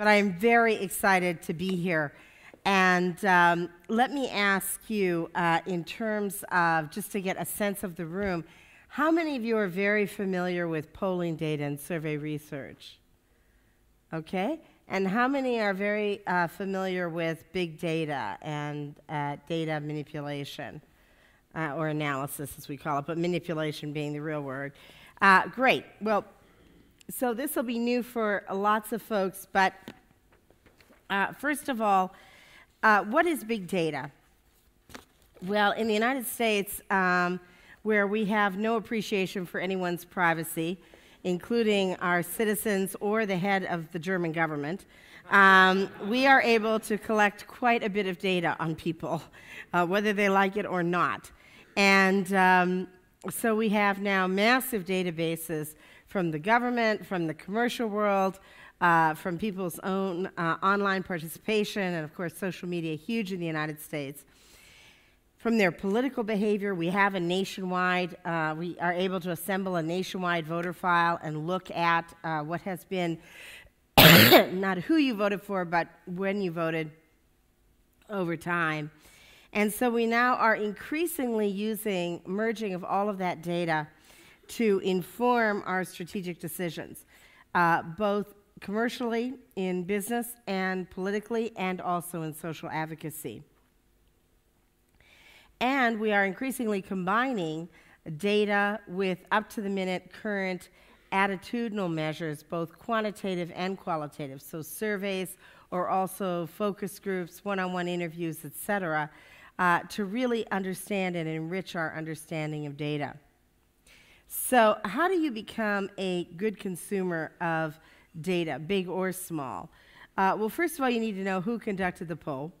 but I am very excited to be here. And um, let me ask you, uh, in terms of just to get a sense of the room, how many of you are very familiar with polling data and survey research? Okay? And how many are very uh, familiar with big data and uh, data manipulation, uh, or analysis as we call it, but manipulation being the real word? Uh, great. Well, so this will be new for lots of folks, but uh, first of all, uh, what is big data? Well, in the United States, um, where we have no appreciation for anyone's privacy, including our citizens or the head of the German government, um, we are able to collect quite a bit of data on people, uh, whether they like it or not. And um, so we have now massive databases from the government, from the commercial world, uh, from people's own uh, online participation, and of course, social media, huge in the United States from their political behavior. We have a nationwide, uh, we are able to assemble a nationwide voter file and look at uh, what has been not who you voted for, but when you voted over time. And so we now are increasingly using merging of all of that data to inform our strategic decisions, uh, both commercially, in business, and politically, and also in social advocacy. And we are increasingly combining data with up to the minute current attitudinal measures, both quantitative and qualitative, so surveys or also focus groups, one on one interviews, et cetera, uh, to really understand and enrich our understanding of data. So, how do you become a good consumer of data, big or small? Uh, well, first of all, you need to know who conducted the poll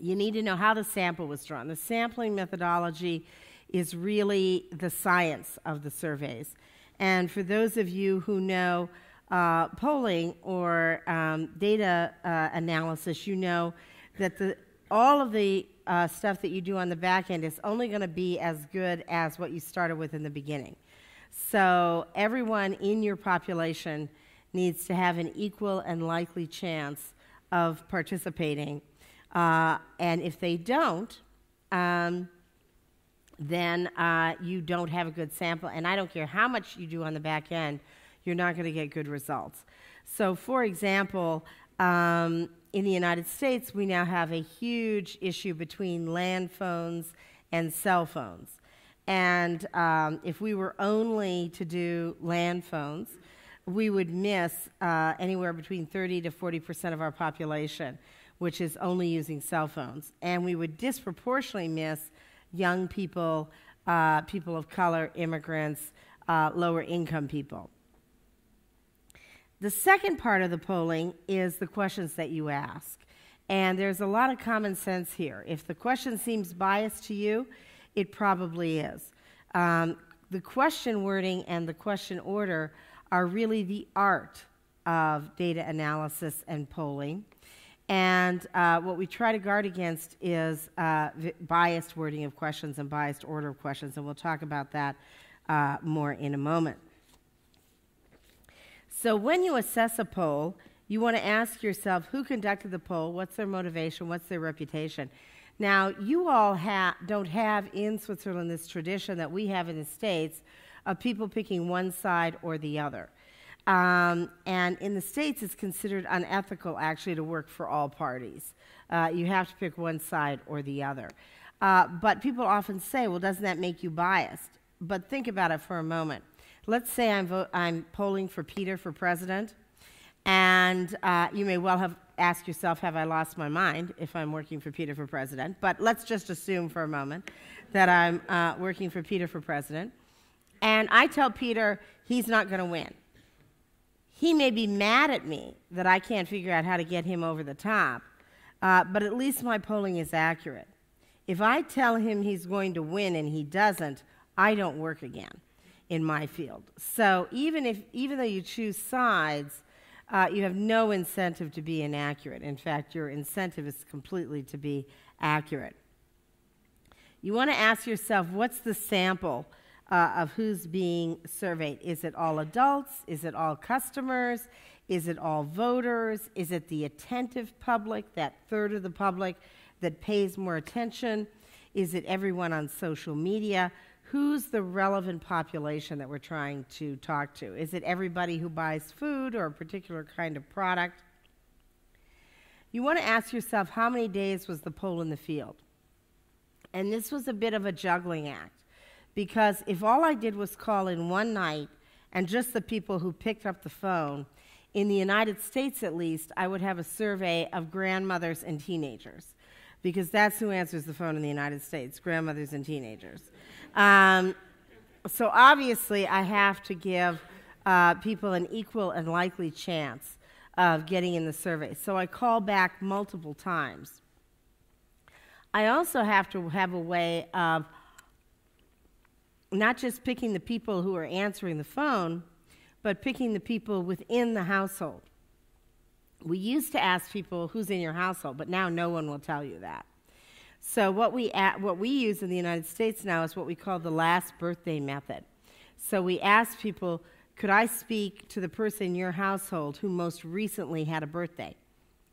you need to know how the sample was drawn. The sampling methodology is really the science of the surveys. And for those of you who know uh, polling or um, data uh, analysis, you know that the, all of the uh, stuff that you do on the back end is only going to be as good as what you started with in the beginning. So everyone in your population needs to have an equal and likely chance of participating uh, and if they don't, um, then uh, you don't have a good sample. And I don't care how much you do on the back end, you're not going to get good results. So, for example, um, in the United States, we now have a huge issue between land phones and cell phones. And um, if we were only to do land phones, we would miss uh, anywhere between 30 to 40 percent of our population which is only using cell phones. And we would disproportionately miss young people, uh, people of color, immigrants, uh, lower income people. The second part of the polling is the questions that you ask. And there's a lot of common sense here. If the question seems biased to you, it probably is. Um, the question wording and the question order are really the art of data analysis and polling. And uh, what we try to guard against is uh, biased wording of questions and biased order of questions, and we'll talk about that uh, more in a moment. So, when you assess a poll, you want to ask yourself who conducted the poll, what's their motivation, what's their reputation. Now, you all ha- don't have in Switzerland this tradition that we have in the States of people picking one side or the other. Um, and in the States, it's considered unethical actually to work for all parties. Uh, you have to pick one side or the other. Uh, but people often say, well, doesn't that make you biased? But think about it for a moment. Let's say I'm, I'm polling for Peter for president, and uh, you may well have asked yourself, have I lost my mind if I'm working for Peter for president? But let's just assume for a moment that I'm uh, working for Peter for president. And I tell Peter he's not going to win he may be mad at me that I can't figure out how to get him over the top, uh, but at least my polling is accurate. If I tell him he's going to win and he doesn't, I don't work again in my field. So even if even though you choose sides, uh, you have no incentive to be inaccurate. In fact, your incentive is completely to be accurate. You want to ask yourself, what's the sample uh, of who's being surveyed. Is it all adults? Is it all customers? Is it all voters? Is it the attentive public, that third of the public that pays more attention? Is it everyone on social media? Who's the relevant population that we're trying to talk to? Is it everybody who buys food or a particular kind of product? You want to ask yourself how many days was the poll in the field? And this was a bit of a juggling act because if all I did was call in one night and just the people who picked up the phone, in the United States at least, I would have a survey of grandmothers and teenagers because that's who answers the phone in the United States grandmothers and teenagers. Um, so obviously, I have to give uh, people an equal and likely chance of getting in the survey. So I call back multiple times. I also have to have a way of not just picking the people who are answering the phone, but picking the people within the household. We used to ask people who's in your household, but now no one will tell you that. So what we what we use in the United States now is what we call the last birthday method. So we ask people, could I speak to the person in your household who most recently had a birthday?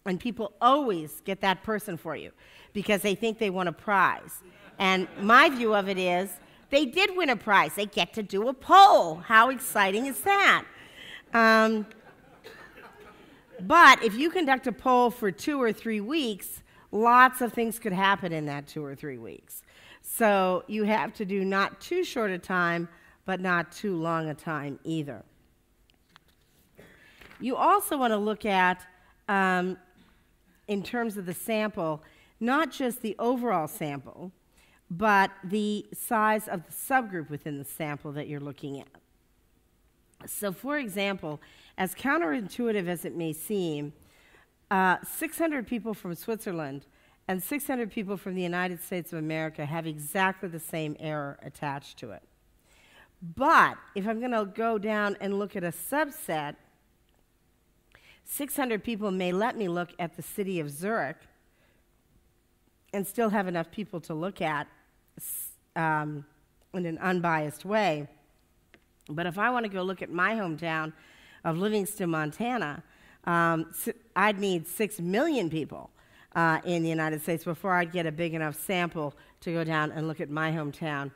And people always get that person for you because they think they won a prize. And my view of it is they did win a prize. They get to do a poll. How exciting is that? Um, but if you conduct a poll for two or three weeks, lots of things could happen in that two or three weeks. So you have to do not too short a time, but not too long a time either. You also want to look at, um, in terms of the sample, not just the overall sample, but the size of the subgroup within the sample that you're looking at. So, for example, as counterintuitive as it may seem, uh, 600 people from Switzerland and 600 people from the United States of America have exactly the same error attached to it. But if I'm going to go down and look at a subset, 600 people may let me look at the city of Zurich and still have enough people to look at um, in an unbiased way. But if I want to go look at my hometown of Livingston, Montana, um, I'd need six million people uh, in the United States before I'd get a big enough sample to go down and look at my hometown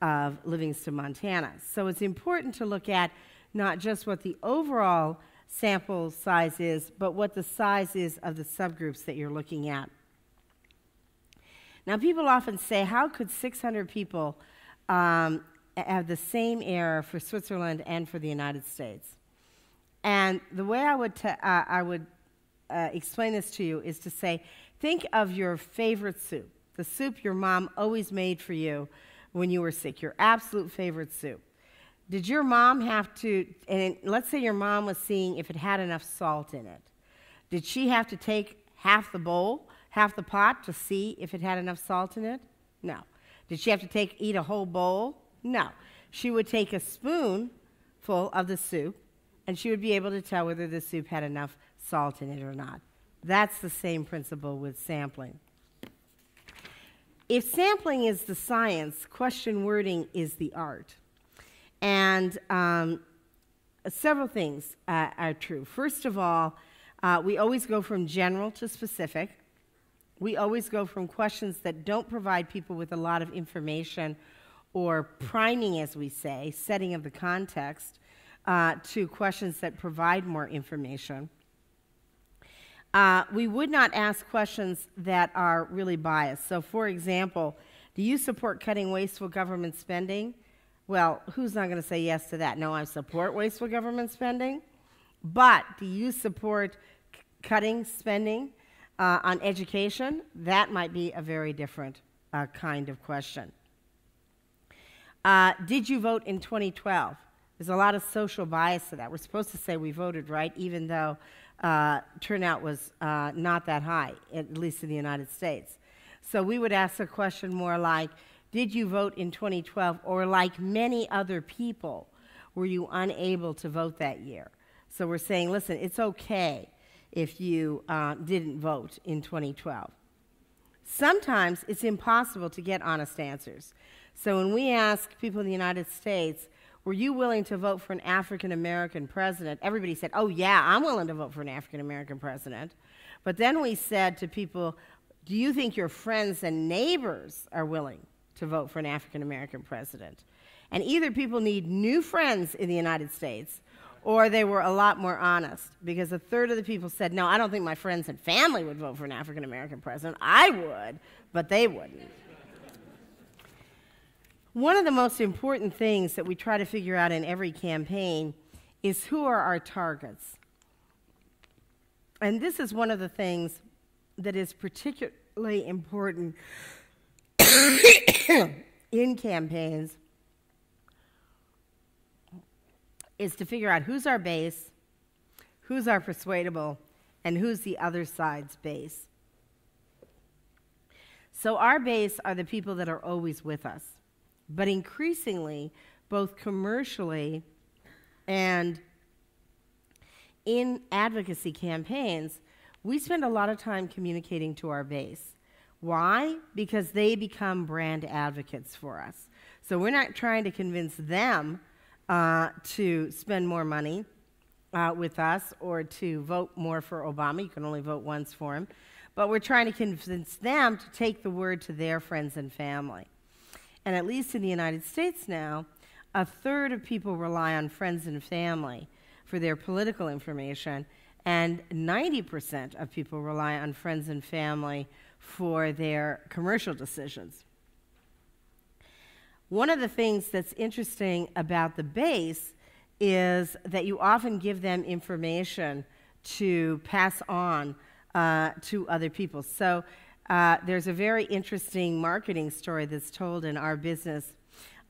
of Livingston, Montana. So it's important to look at not just what the overall sample size is, but what the size is of the subgroups that you're looking at. Now, people often say, how could 600 people um, have the same error for Switzerland and for the United States? And the way I would, uh, I would uh, explain this to you is to say, think of your favorite soup, the soup your mom always made for you when you were sick, your absolute favorite soup. Did your mom have to, and let's say your mom was seeing if it had enough salt in it. Did she have to take half the bowl half the pot to see if it had enough salt in it? No. Did she have to take eat a whole bowl? No. She would take a spoonful of the soup and she would be able to tell whether the soup had enough salt in it or not. That's the same principle with sampling. If sampling is the science, question wording is the art. And um, several things uh, are true. First of all, uh, we always go from general to specific we always go from questions that don't provide people with a lot of information or priming, as we say, setting of the context, uh, to questions that provide more information. Uh, we would not ask questions that are really biased. So, for example, do you support cutting wasteful government spending? Well, who's not going to say yes to that? No, I support wasteful government spending. But do you support cutting spending uh, on education, that might be a very different uh, kind of question. Uh, did you vote in 2012? There's a lot of social bias to that. We're supposed to say we voted right, even though uh, turnout was uh, not that high, at least in the United States. So we would ask a question more like, did you vote in 2012? Or like many other people, were you unable to vote that year? So we're saying, listen, it's okay if you uh, didn't vote in 2012. Sometimes it's impossible to get honest answers. So when we ask people in the United States, were you willing to vote for an African American president? Everybody said, oh, yeah, I'm willing to vote for an African American president. But then we said to people, do you think your friends and neighbors are willing to vote for an African American president? And either people need new friends in the United States or they were a lot more honest because a third of the people said, No, I don't think my friends and family would vote for an African American president. I would, but they wouldn't. One of the most important things that we try to figure out in every campaign is who are our targets. And this is one of the things that is particularly important in campaigns is to figure out who's our base, who's our persuadable, and who's the other side's base. So our base are the people that are always with us. But increasingly, both commercially and in advocacy campaigns, we spend a lot of time communicating to our base. Why? Because they become brand advocates for us. So we're not trying to convince them uh, to spend more money uh, with us or to vote more for Obama. You can only vote once for him. But we're trying to convince them to take the word to their friends and family. And at least in the United States now, a third of people rely on friends and family for their political information, and 90% of people rely on friends and family for their commercial decisions. One of the things that's interesting about the base is that you often give them information to pass on uh, to other people. So uh, there's a very interesting marketing story that's told in our business.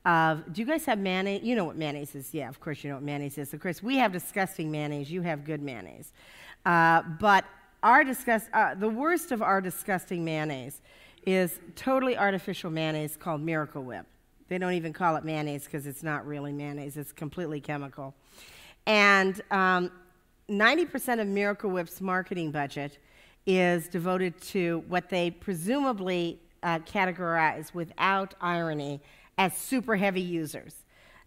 Of, do you guys have mayonnaise? You know what mayonnaise is. Yeah, of course you know what mayonnaise is. Of course, we have disgusting mayonnaise. You have good mayonnaise. Uh, but our disgust, uh, the worst of our disgusting mayonnaise is totally artificial mayonnaise called Miracle Whip. They don't even call it mayonnaise because it's not really mayonnaise, it's completely chemical. And um, 90% of Miracle Whip's marketing budget is devoted to what they presumably uh, categorize without irony as super heavy users.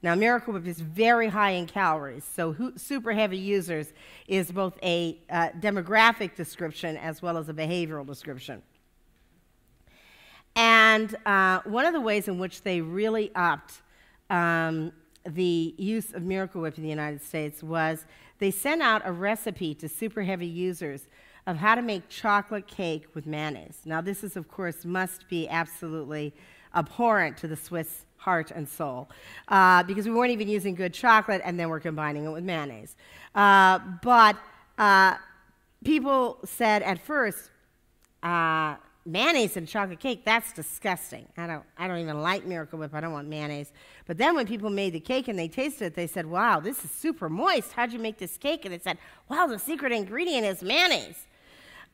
Now, Miracle Whip is very high in calories, so super heavy users is both a uh, demographic description as well as a behavioral description. And uh, one of the ways in which they really upped um, the use of Miracle Whip in the United States was they sent out a recipe to super heavy users of how to make chocolate cake with mayonnaise. Now, this is, of course, must be absolutely abhorrent to the Swiss heart and soul uh, because we weren't even using good chocolate and then we're combining it with mayonnaise. Uh, but uh, people said at first, uh, mayonnaise and chocolate cake, that's disgusting. I don't, I don't even like Miracle Whip. I don't want mayonnaise. But then when people made the cake and they tasted it, they said, wow, this is super moist. How'd you make this cake? And they said, wow, the secret ingredient is mayonnaise.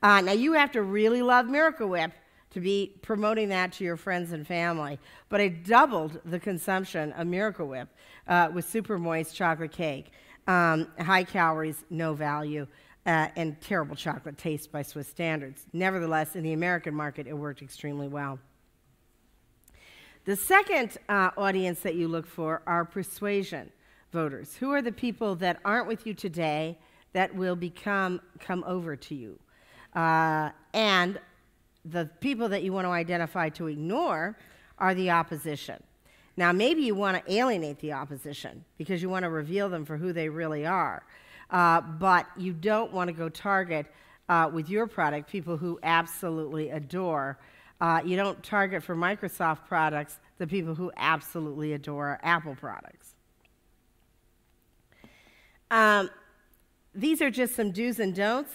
Uh, now, you have to really love Miracle Whip to be promoting that to your friends and family. But it doubled the consumption of Miracle Whip uh, with super moist chocolate cake. Um, high calories, no value, uh, and terrible chocolate taste by Swiss standards. Nevertheless, in the American market, it worked extremely well. The second uh, audience that you look for are persuasion voters. Who are the people that aren't with you today that will become come over to you? Uh, and the people that you want to identify to ignore are the opposition. Now, maybe you want to alienate the opposition because you want to reveal them for who they really are. Uh, but you don't want to go target uh, with your product people who absolutely adore. Uh, you don't target for Microsoft products the people who absolutely adore Apple products. Um, these are just some do's and don'ts.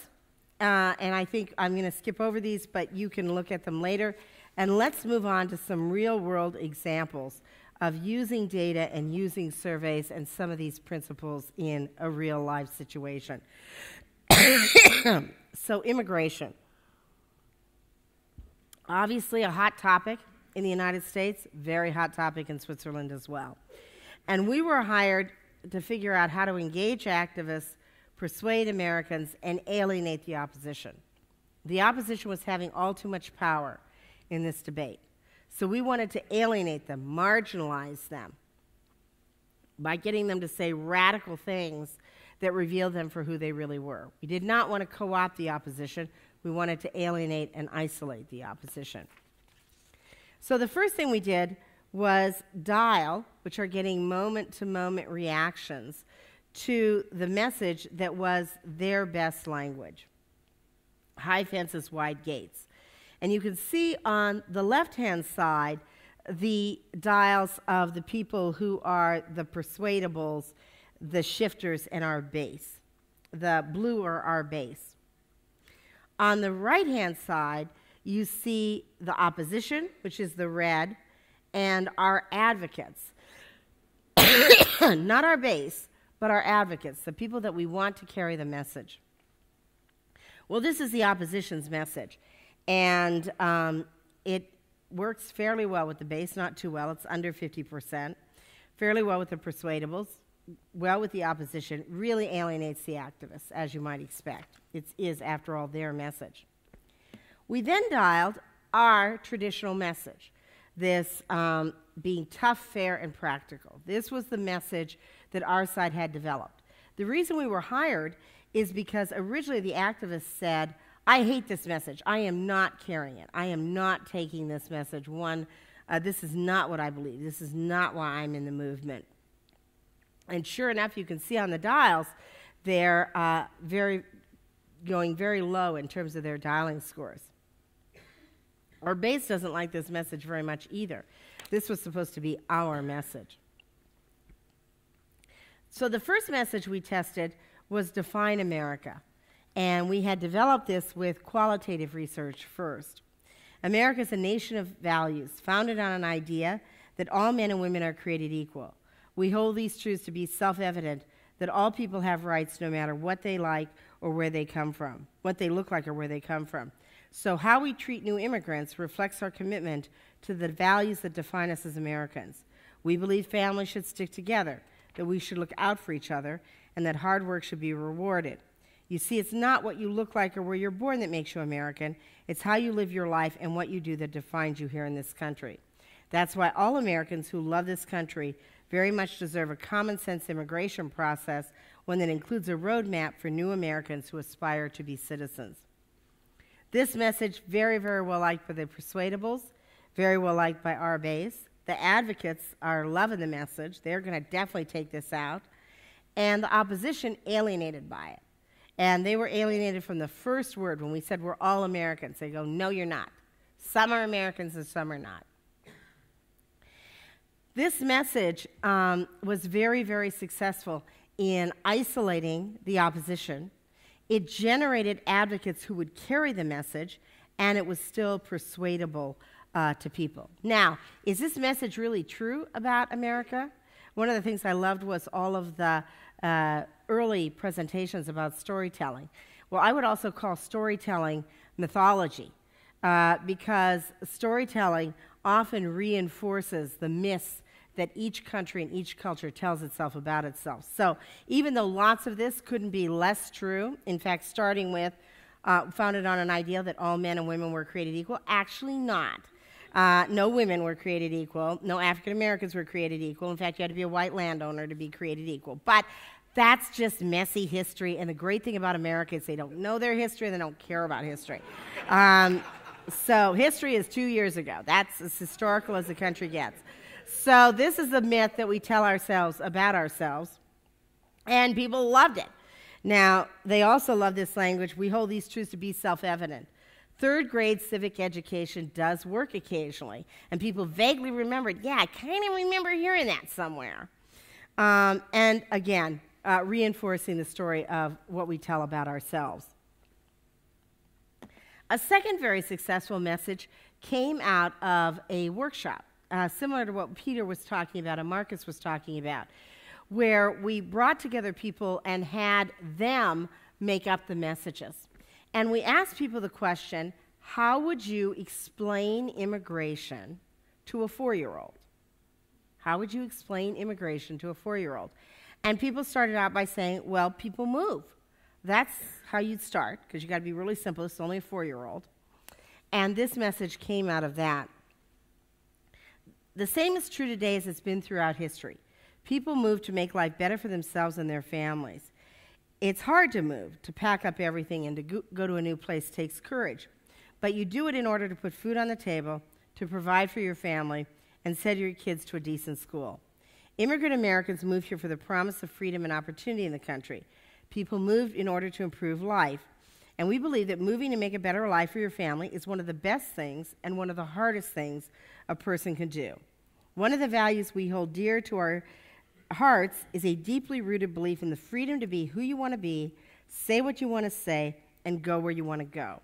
Uh, and I think I'm going to skip over these, but you can look at them later. And let's move on to some real world examples of using data and using surveys and some of these principles in a real life situation. so, immigration. Obviously, a hot topic in the United States, very hot topic in Switzerland as well. And we were hired to figure out how to engage activists persuade Americans, and alienate the opposition. The opposition was having all too much power in this debate. So we wanted to alienate them, marginalize them. by getting them to say radical things that revealed them for who they really were. We did not want to co opt the opposition, we wanted to alienate and isolate the opposition. So the first thing we did was dial, which are getting moment to moment reactions to the message that was their best language high fences, wide gates. And you can see on the left hand side the dials of the people who are the persuadables, the shifters, and our base. The blue are our base. On the right hand side, you see the opposition, which is the red, and our advocates. Not our base, but our advocates, the people that we want to carry the message. Well, this is the opposition's message, and um, it works fairly well with the base, not too well. It's under 50%. Fairly well with the persuadables, well with the opposition, really alienates the activists, as you might expect. It is, after all, their message. We then dialed our traditional message this um, being tough, fair, and practical. This was the message that our side had developed. The reason we were hired is because originally the activists said, I hate this message. I am not carrying it. I am not taking this message. One, uh, this is not what I believe. This is not why I'm in the movement. And sure enough, you can see on the dials, they're uh, very going very low in terms of their dialing scores. Our base doesn't like this message very much either. This was supposed to be our message. So the first message we tested was Define America. And we had developed this with qualitative research first. America is a nation of values founded on an idea that all men and women are created equal. We hold these truths to be self evident that all people have rights no matter what they like or where they come from, what they look like or where they come from. So, how we treat new immigrants reflects our commitment to the values that define us as Americans. We believe families should stick together, that we should look out for each other, and that hard work should be rewarded. You see, it's not what you look like or where you're born that makes you American. It's how you live your life and what you do that defines you here in this country. That's why all Americans who love this country very much deserve a common sense immigration process, one that includes a roadmap for new Americans who aspire to be citizens. This message, very, very well liked by the persuadables, very well liked by our base. The advocates are loving the message. They're going to definitely take this out. And the opposition alienated by it. And they were alienated from the first word when we said we're all Americans. They go, no, you're not. Some are Americans and some are not. This message um, was very, very successful in isolating the opposition. It generated advocates who would carry the message, and it was still persuadable uh, to people. Now, is this message really true about America? One of the things I loved was all of the uh, early presentations about storytelling. Well, I would also call storytelling mythology uh, because storytelling often reinforces the myths that each country and each culture tells itself about itself. So, even though lots of this couldn't be less true, in fact, starting with uh, founded on an idea that all men and women were created equal, actually not. Uh, no women were created equal. No African Americans were created equal. In fact, you had to be a white landowner to be created equal. But that's just messy history. And the great thing about America is they don't know their history and they don't care about history. Um, so history is two years ago. That's as historical as the country gets. So this is the myth that we tell ourselves about ourselves. And people loved it. Now, they also love this language. We hold these truths to be self evident. Third grade civic education does work occasionally, and people vaguely remembered. Yeah, I kind of remember hearing that somewhere. Um, and again, uh, reinforcing the story of what we tell about ourselves. A second very successful message came out of a workshop, uh, similar to what Peter was talking about and Marcus was talking about, where we brought together people and had them make up the messages. And we asked people the question how would you explain immigration to a four year old? How would you explain immigration to a four year old? And people started out by saying, well, people move. That's how you'd start, because you got to be really simple. It's only a four year old. And this message came out of that. The same is true today as it's been throughout history. People move to make life better for themselves and their families. It's hard to move, to pack up everything and to go to a new place takes courage. But you do it in order to put food on the table, to provide for your family, and send your kids to a decent school. Immigrant Americans move here for the promise of freedom and opportunity in the country. People move in order to improve life. And we believe that moving to make a better life for your family is one of the best things and one of the hardest things a person can do. One of the values we hold dear to our hearts is a deeply rooted belief in the freedom to be who you want to be, say what you want to say, and go where you want to go.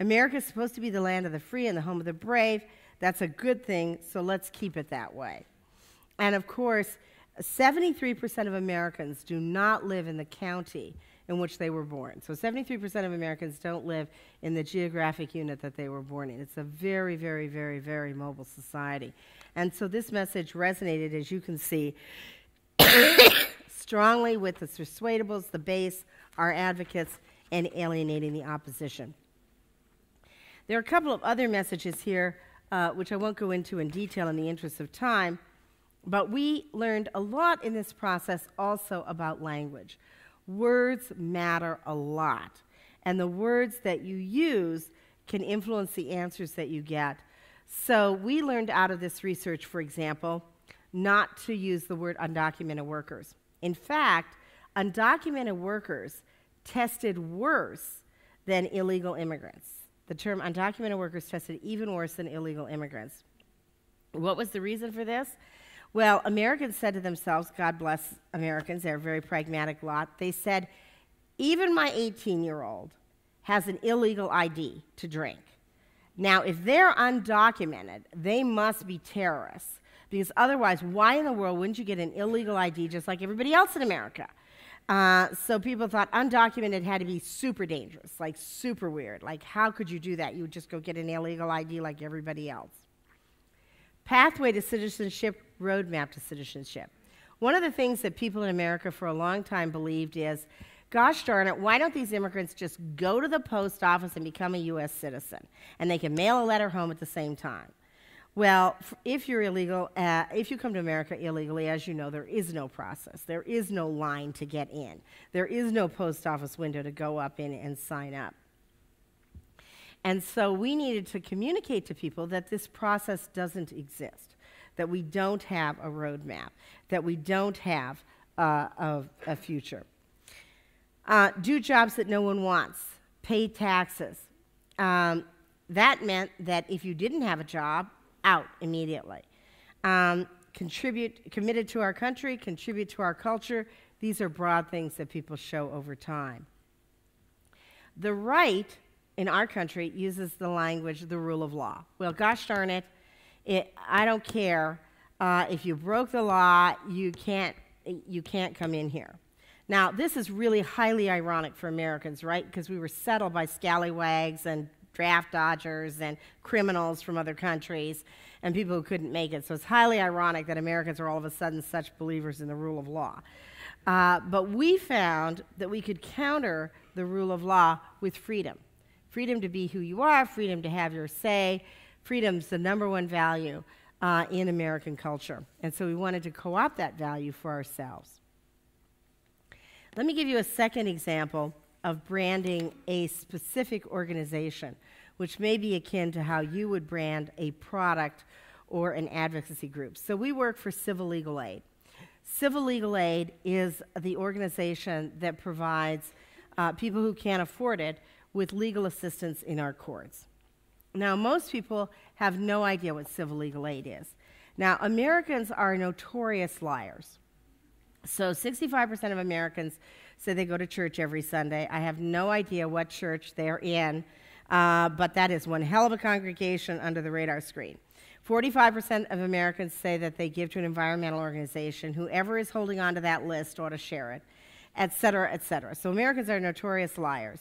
America is supposed to be the land of the free and the home of the brave. That's a good thing, so let's keep it that way. And of course, 73% of Americans do not live in the county in which they were born. So 73% of Americans don't live in the geographic unit that they were born in. It's a very, very, very, very mobile society. And so this message resonated, as you can see, strongly with the persuadables, the base, our advocates, and alienating the opposition. There are a couple of other messages here, uh, which I won't go into in detail in the interest of time, but we learned a lot in this process also about language. Words matter a lot, and the words that you use can influence the answers that you get. So we learned out of this research, for example, not to use the word undocumented workers. In fact, undocumented workers tested worse than illegal immigrants. The term undocumented workers tested even worse than illegal immigrants. What was the reason for this? Well, Americans said to themselves, God bless Americans, they're a very pragmatic lot. They said, even my 18 year old has an illegal ID to drink. Now, if they're undocumented, they must be terrorists because otherwise, why in the world wouldn't you get an illegal ID just like everybody else in America? Uh, so people thought undocumented had to be super dangerous, like super weird. Like, how could you do that? You would just go get an illegal ID like everybody else. Pathway to citizenship, roadmap to citizenship. One of the things that people in America for a long time believed is gosh darn it, why don't these immigrants just go to the post office and become a U.S. citizen? And they can mail a letter home at the same time. Well, if you're illegal, uh, if you come to America illegally, as you know, there is no process. There is no line to get in. There is no post office window to go up in and sign up. And so we needed to communicate to people that this process doesn't exist, that we don't have a roadmap, that we don't have uh, a, a, future. Uh, do jobs that no one wants, pay taxes. Um, that meant that if you didn't have a job, out immediately. Um, contribute, committed to our country, contribute to our culture. These are broad things that people show over time. The right in our country uses the language, the rule of law. Well, gosh darn it, it I don't care. Uh, if you broke the law, you can't, you can't come in here. Now, this is really highly ironic for Americans, right? Because we were settled by scallywags and draft dodgers and criminals from other countries and people who couldn't make it. So it's highly ironic that Americans are all of a sudden such believers in the rule of law. Uh, but we found that we could counter the rule of law with freedom freedom to be who you are, freedom to have your say. Freedom's the number one value uh, in American culture. And so we wanted to co opt that value for ourselves. Let me give you a second example of branding a specific organization, which may be akin to how you would brand a product or an advocacy group. So we work for Civil Legal Aid. Civil Legal Aid is the organization that provides uh, people who can't afford it with legal assistance in our courts. Now, most people have no idea what civil legal aid is. Now, Americans are notorious liars. So, 65% of Americans say they go to church every Sunday. I have no idea what church they're in, uh, but that is one hell of a congregation under the radar screen. 45% of Americans say that they give to an environmental organization. Whoever is holding on to that list ought to share it, et cetera, et cetera. So Americans are notorious liars.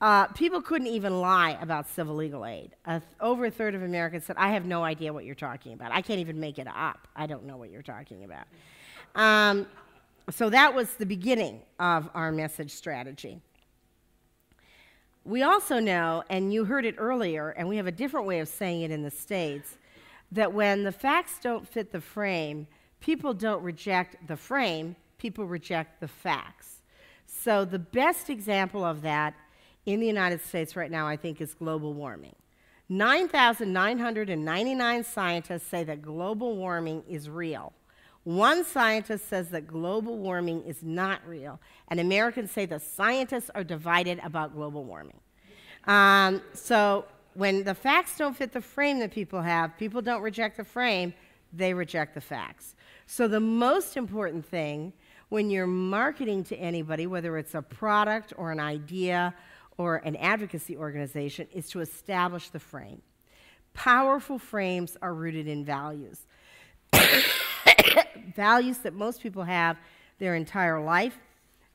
Uh, people couldn't even lie about civil legal aid. Uh, over a third of Americans said, I have no idea what you're talking about. I can't even make it up. I don't know what you're talking about. Um, so that was the beginning of our message strategy. We also know, and you heard it earlier, and we have a different way of saying it in the States, that when the facts don't fit the frame, people don't reject the frame, people reject the facts. So, the best example of that in the United States right now, I think, is global warming. 9,999 scientists say that global warming is real. One scientist says that global warming is not real, and Americans say the scientists are divided about global warming. Um, so when the facts don't fit the frame that people have, people don't reject the frame, they reject the facts. So the most important thing when you're marketing to anybody, whether it's a product or an idea or an advocacy organization, is to establish the frame. Powerful frames are rooted in values. values that most people have their entire life,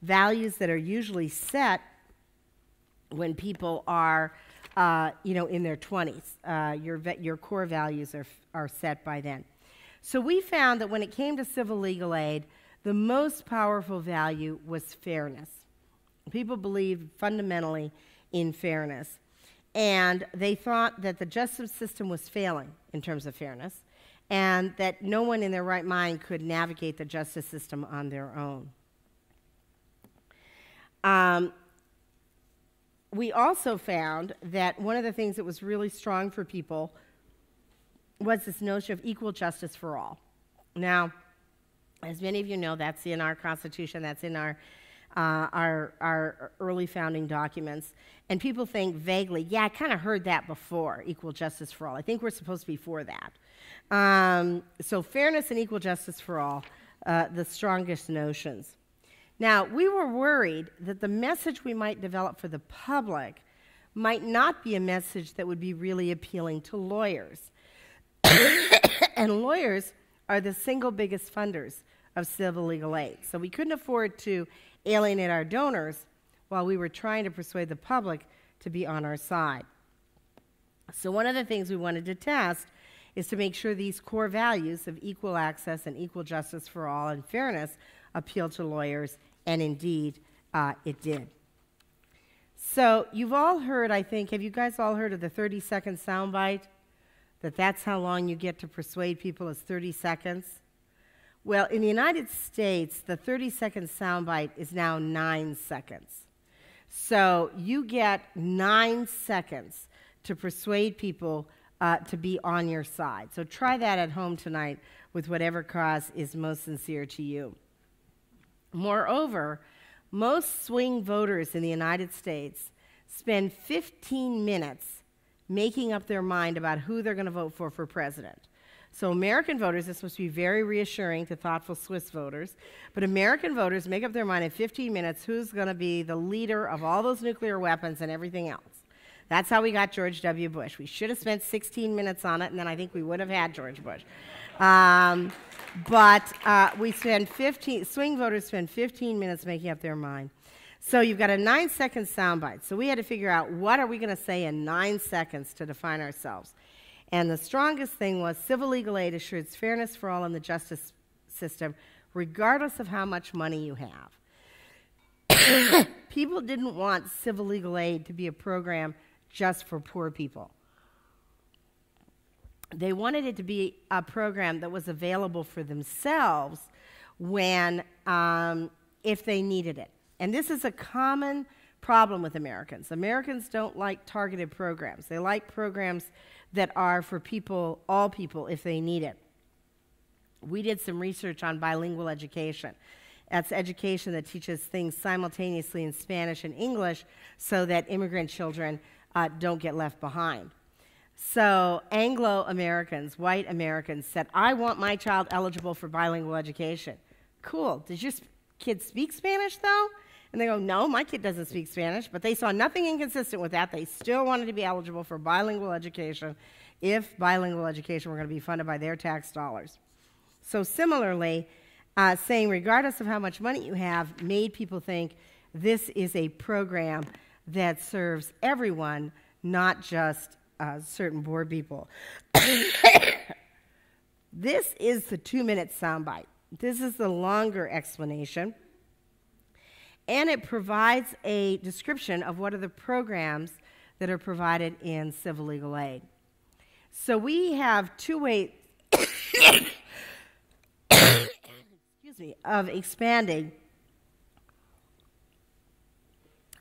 values that are usually set when people are, uh, you know, in their 20s. Uh, your, your core values are, are set by then. So we found that when it came to civil legal aid, the most powerful value was fairness. People believed fundamentally in fairness. And they thought that the justice system was failing in terms of fairness, and that no one in their right mind could navigate the justice system on their own. Um, we also found that one of the things that was really strong for people was this notion of equal justice for all. Now, as many of you know, that's in our Constitution, that's in our, uh, our, our early founding documents. And people think vaguely, yeah, I kind of heard that before, equal justice for all. I think we're supposed to be for that. Um, so, fairness and equal justice for all, uh, the strongest notions. Now, we were worried that the message we might develop for the public might not be a message that would be really appealing to lawyers. and lawyers are the single biggest funders of civil legal aid. So we couldn't afford to alienate our donors while we were trying to persuade the public to be on our side. So, one of the things we wanted to test is to make sure these core values of equal access and equal justice for all and fairness appeal to lawyers and indeed uh, it did. So you've all heard, I think, have you guys all heard of the 30 second soundbite? That that's how long you get to persuade people is 30 seconds? Well, in the United States, the 30 second soundbite is now nine seconds. So you get nine seconds to persuade people uh, to be on your side. So try that at home tonight with whatever cause is most sincere to you. Moreover, most swing voters in the United States spend 15 minutes making up their mind about who they're going to vote for for president. So, American voters, this must be very reassuring to thoughtful Swiss voters, but American voters make up their mind in 15 minutes who's going to be the leader of all those nuclear weapons and everything else. That's how we got George W. Bush. We should have spent 16 minutes on it, and then I think we would have had George Bush. Um, but uh, we spend 15, swing voters spend 15 minutes making up their mind. So you've got a nine second soundbite. So we had to figure out what are we going to say in nine seconds to define ourselves. And the strongest thing was civil legal aid assures fairness for all in the justice system, regardless of how much money you have. people didn't want civil legal aid to be a program just for poor people they wanted it to be a program that was available for themselves when, um, if they needed it. And this is a common problem with Americans. Americans don't like targeted programs. They like programs that are for people, all people, if they need it. We did some research on bilingual education. That's education that teaches things simultaneously in Spanish and English so that immigrant children uh, don't get left behind. So, Anglo Americans, white Americans, said, I want my child eligible for bilingual education. Cool. Does your kid speak Spanish, though? And they go, No, my kid doesn't speak Spanish. But they saw nothing inconsistent with that. They still wanted to be eligible for bilingual education if bilingual education were going to be funded by their tax dollars. So, similarly, uh, saying, regardless of how much money you have, made people think this is a program that serves everyone, not just uh, certain board people. this is the two minute soundbite. This is the longer explanation. And it provides a description of what are the programs that are provided in civil legal aid. So we have two ways. me, of expanding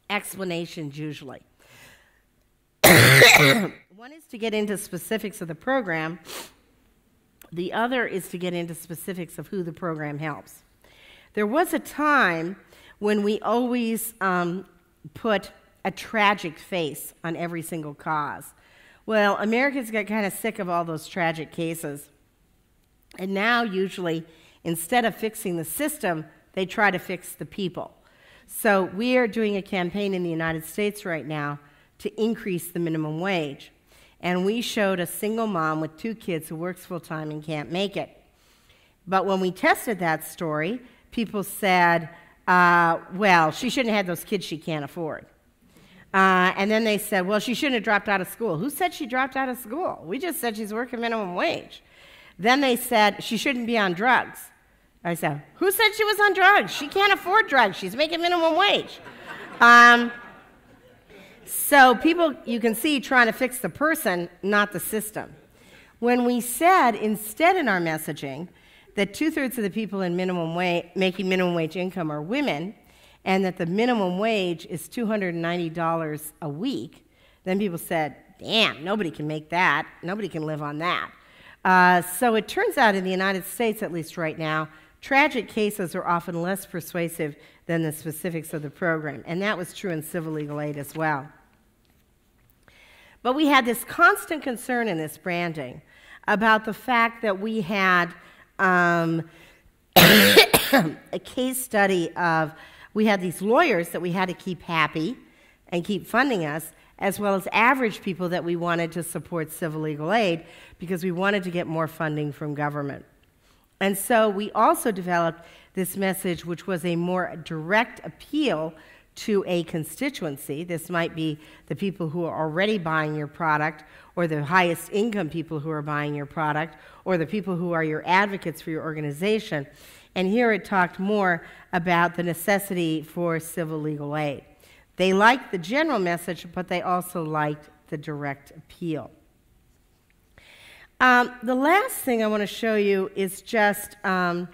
explanations usually. One is to get into specifics of the program, the other is to get into specifics of who the program helps. There was a time when we always um, put a tragic face on every single cause. Well, Americans got kind of sick of all those tragic cases. And now, usually, instead of fixing the system, they try to fix the people. So, we are doing a campaign in the United States right now to increase the minimum wage. And we showed a single mom with two kids who works full time and can't make it. But when we tested that story, people said, uh, well, she shouldn't have those kids she can't afford. Uh, and then they said, well, she shouldn't have dropped out of school. Who said she dropped out of school? We just said she's working minimum wage. Then they said she shouldn't be on drugs. I said, who said she was on drugs? She can't afford drugs. She's making minimum wage. Um, so people, you can see, trying to fix the person, not the system. When we said instead in our messaging that two thirds of the people in minimum making minimum wage income are women, and that the minimum wage is $290 a week, then people said, damn, nobody can make that. Nobody can live on that. Uh, so it turns out in the United States, at least right now, tragic cases are often less persuasive than the specifics of the program. And that was true in civil legal aid as well. But we had this constant concern in this branding about the fact that we had um, a case study of, we had these lawyers that we had to keep happy and keep funding us, as well as average people that we wanted to support civil legal aid because we wanted to get more funding from government. And so we also developed this message, which was a more direct appeal to a constituency. This might be the people who are already buying your product, or the highest income people who are buying your product, or the people who are your advocates for your organization. And here it talked more about the necessity for civil legal aid. They liked the general message, but they also liked the direct appeal. Um, the last thing I want to show you is just um,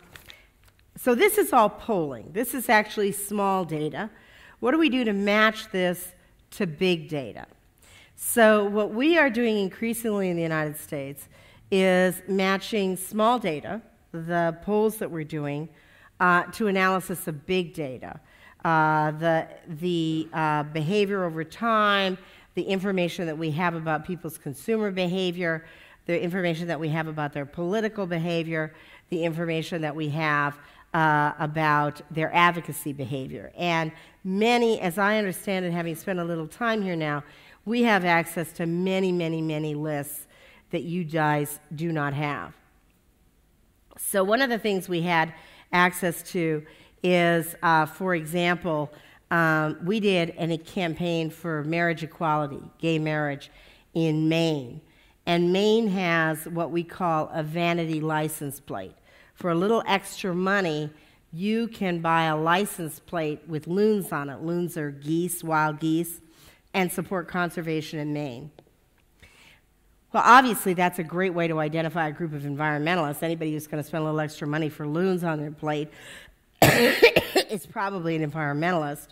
so this is all polling. This is actually small data. What do we do to match this to big data? So, what we are doing increasingly in the United States is matching small data, the polls that we're doing, uh, to analysis of big data. Uh, the the uh, behavior over time, the information that we have about people's consumer behavior, the information that we have about their political behavior, the information that we have uh, about their advocacy behavior. And many, as I understand it, having spent a little time here now, we have access to many, many, many lists that you guys do not have. So, one of the things we had access to is, uh, for example, um, we did a campaign for marriage equality, gay marriage, in Maine. And Maine has what we call a vanity license plate for a little extra money, you can buy a license plate with loons on it. Loons are geese, wild geese, and support conservation in Maine. Well, obviously, that's a great way to identify a group of environmentalists. Anybody who's going to spend a little extra money for loons on their plate is probably an environmentalist.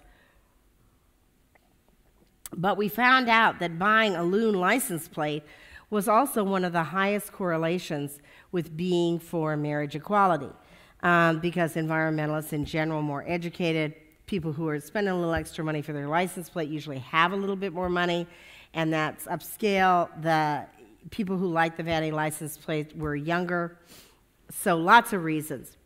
But we found out that buying a loon license plate was also one of the highest correlations with being for marriage equality. Um, because environmentalists in general more educated, people who are spending a little extra money for their license plate usually have a little bit more money, and that's upscale. The people who like the vanity license plate were younger, so lots of reasons.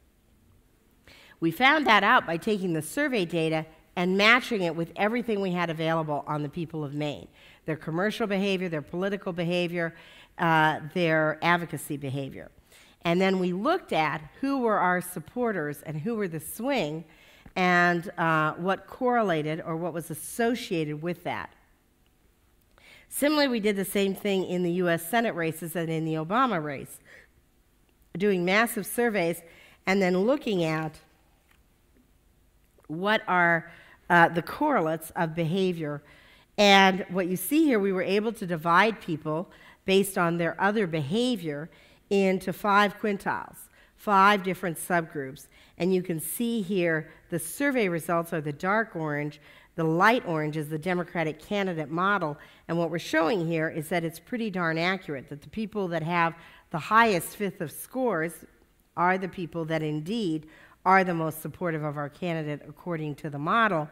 We found that out by taking the survey data and matching it with everything we had available on the people of Maine their commercial behavior, their political behavior, uh, their advocacy behavior. And then we looked at who were our supporters and who were the swing and uh, what correlated or what was associated with that. Similarly, we did the same thing in the US Senate races and in the Obama race, doing massive surveys and then looking at what are uh, the correlates of behavior. And what you see here, we were able to divide people based on their other behavior into five quintiles. five different subgroups. And you can see here the survey results are the dark orange, the light orange is the Democratic candidate model. And what we're showing here is that it's pretty darn accurate, that the people that have the highest fifth of scores are the people that indeed are the most supportive of our candidate according to the model.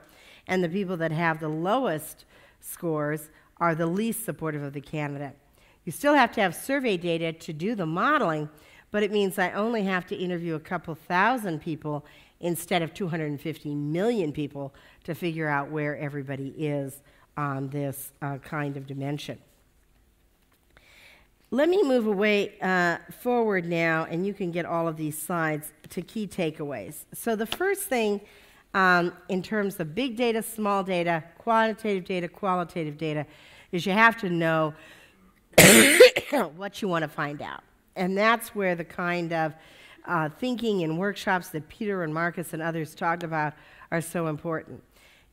And the people that have the lowest scores are the least supportive of the candidate. You still have to have survey data to do the modeling, but it means I only have to interview a couple thousand people instead of 250 million people to figure out where everybody is on this uh, kind of dimension. Let me move away uh, forward now, and you can get all of these slides to key takeaways. So, the first thing um, in terms of big data, small data, quantitative data, qualitative data, is you have to know what you want to find out. And that's where the kind of uh, thinking and workshops that Peter and Marcus and others talked about are so important.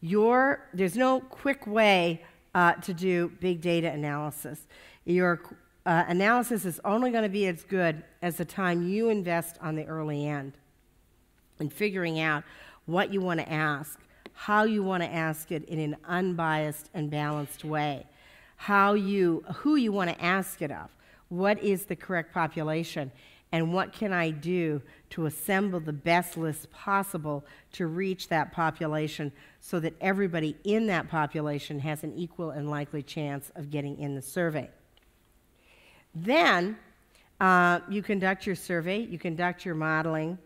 Your, there's no quick way uh, to do big data analysis. Your uh, analysis is only going to be as good as the time you invest on the early end in figuring out what you want to ask, how you want to ask it in an unbiased and balanced way, how you, who you want to ask it of, what is the correct population, and what can I do to assemble the best list possible to reach that population so that everybody in that population has an equal and likely chance of getting in the survey. Then uh, you conduct your survey, you conduct your modeling,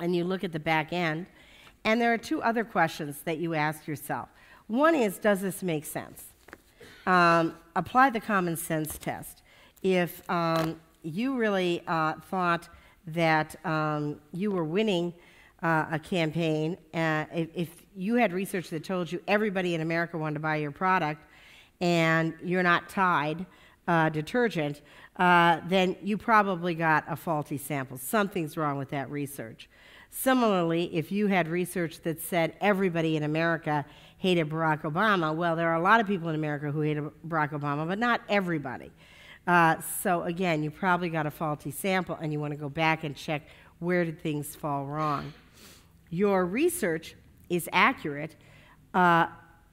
and you look at the back end. And there are two other questions that you ask yourself. One is, does this make sense? Um, apply the common sense test. If um, you really uh, thought that um, you were winning uh, a campaign, uh, if, if, you had research that told you everybody in America wanted to buy your product and you're not Tide uh, detergent, uh, then you probably got a faulty sample. Something's wrong with that research. Similarly, if you had research that said everybody in America hated Barack Obama, well, there are a lot of people in America who hated Barack Obama, but not everybody. Uh, so again, you probably got a faulty sample and you want to go back and check where did things fall wrong. Your research is accurate uh,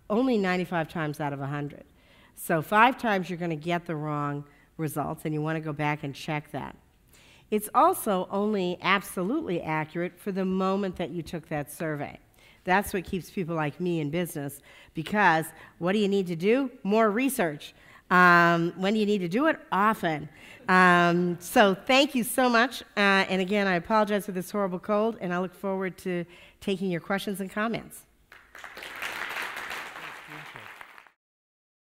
only 95 times out of 100. So five times you're going to get the wrong results and you want to go back and check that. It's also only absolutely accurate for the moment that you took that survey. That's what keeps people like me in business because what do you need to do? More research. Um, when do you need to do it? Often. Um, so thank you so much. Uh, and again, I apologize for this horrible cold, and I look forward to taking your questions and comments.